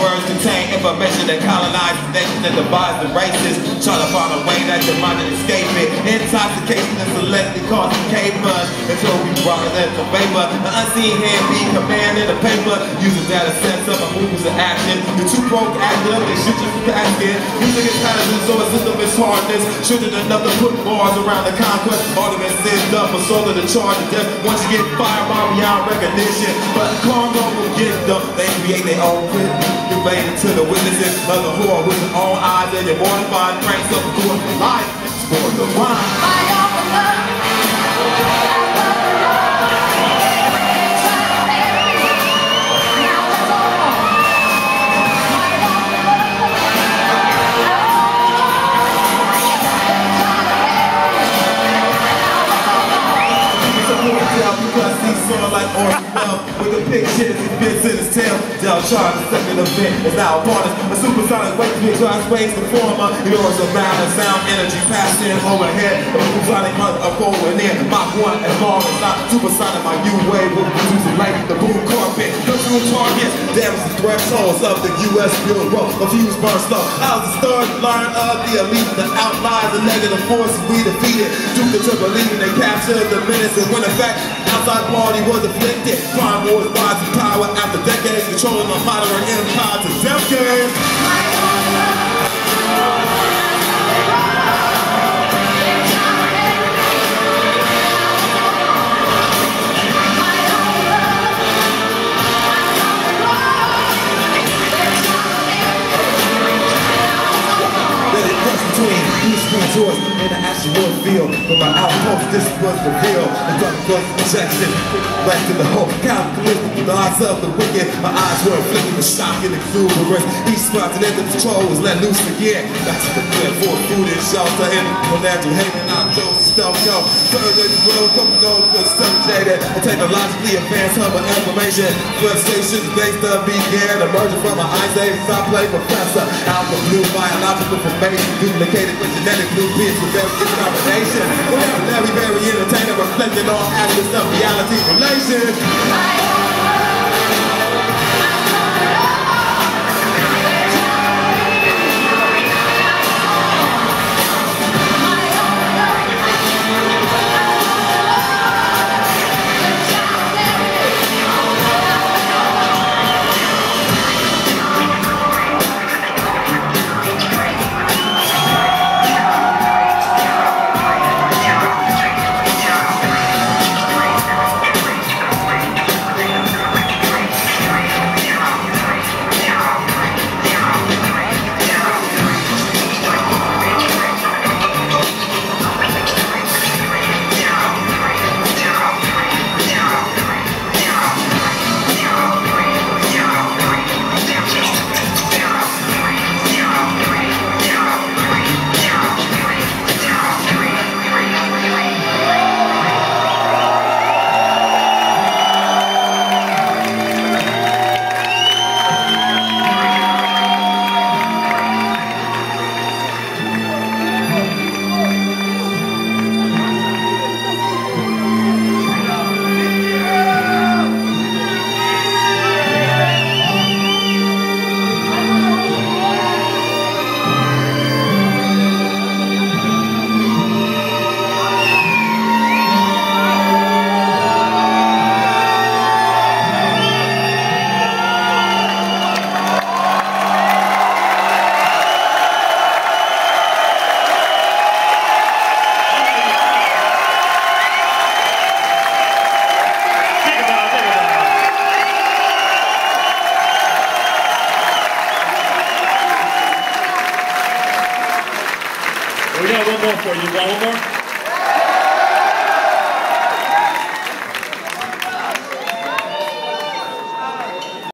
words contain information that colonizes nations and divides the races. Trying to find a way that your mind can escape it. Intoxication and selected causing capers until we it into vapor. An unseen hand be commanding the paper. Uses that a sense of a moves of action. You're too proactive, they shoot you from casket. Music is patterns, so a system is hardness. Enough to put bars around the conquest. Arguments is up for soul of the charge of death. Once you get fired by beyond recognition. But karma will get them. They create their own quit. You made it to the witnesses of the horror with your own eyes and your mortified pranks of doing for is For the rhyme. With the pictures he fits in his tail. Del Char, the second event, is now upon us. A supersonic wave to across space, the former. You know it's a balance, sound, energy, passing overhead. A supersonic hunt of forward near. Mach 1 as long as not supersonic. My U-wave will produce it like the boom carpet. Control targets, damage the thresholds of the U.S. Bureau. A fuse burn slow. I was the start learn of the elite, the outliers, the negative forces we defeated. Due to believing they captured the minutes and when in fact outside quality was afflicted. Crime wars rising power after decades, controlling a modern empire to decades. Doors in the actual field. When my outpost, this was. The dark was projection. Back to the whole capitalism, the odds of the wicked. My eyes were inflicting with shock and exuberance. Each the control was let loose again. To the clear for food and shelter. And from that to hating out those stuff go. Further the road, don't know good subjected. And technologically advanced hub of information. Flood based on began. Emerging from an ice age. I play professor. Alpha blue biological formation. Duplicated with genetic blueprints with various combinations. Whatever, very, very entertaining. Reflecting all aspects of reality relations. More for you. More?